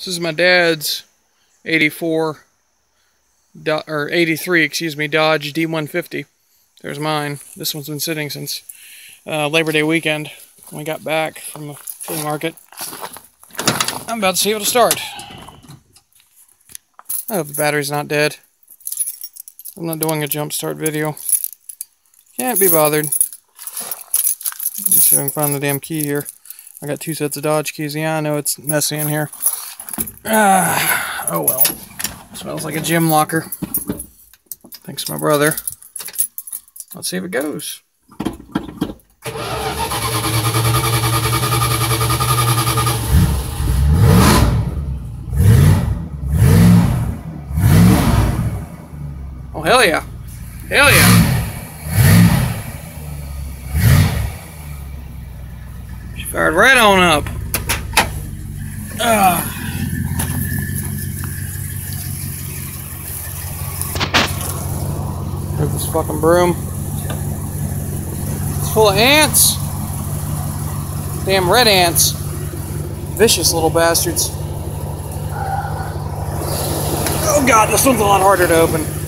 This is my dad's 84 or 83, excuse me, Dodge D150. There's mine. This one's been sitting since uh, Labor Day weekend when we got back from the flea market. I'm about to see it'll start. I hope the battery's not dead. I'm not doing a jump start video. Can't be bothered. Let's see if I can find the damn key here. I got two sets of Dodge keys. Yeah, I know it's messy in here. Ah, oh well. Smells like a gym locker. Thanks my brother. Let's see if it goes. Oh, hell yeah. Hell yeah. She fired right on up. Ah. This fucking broom. It's full of ants. Damn red ants. Vicious little bastards. Oh god, this one's a lot harder to open.